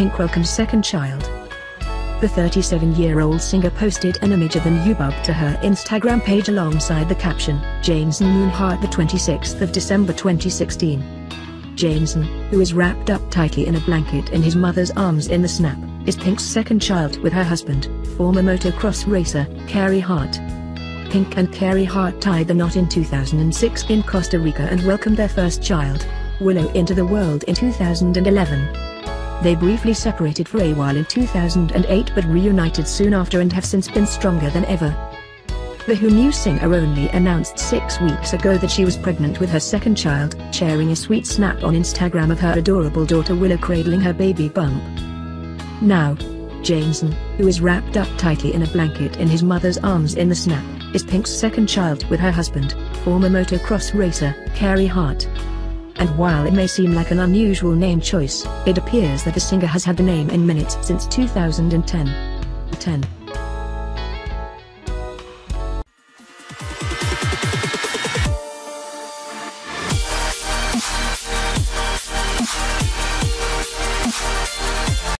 Pink welcomes second child. The 37-year-old singer posted an image of the new bub to her Instagram page alongside the caption, Jameson Moon Hart the 26th of December 2016. Jameson, who is wrapped up tightly in a blanket in his mother's arms in the snap, is Pink's second child with her husband, former motocross racer, Carey Hart. Pink and Carey Hart tied the knot in 2006 in Costa Rica and welcomed their first child, Willow into the world in 2011. They briefly separated for a while in 2008 but reunited soon after and have since been stronger than ever. The Who Knew singer only announced six weeks ago that she was pregnant with her second child, sharing a sweet snap on Instagram of her adorable daughter Willow cradling her baby bump. Now, Jameson, who is wrapped up tightly in a blanket in his mother's arms in the snap, is Pink's second child with her husband, former motocross racer, Carey Hart. And while it may seem like an unusual name choice, it appears that the singer has had the name in minutes since 2010. 10.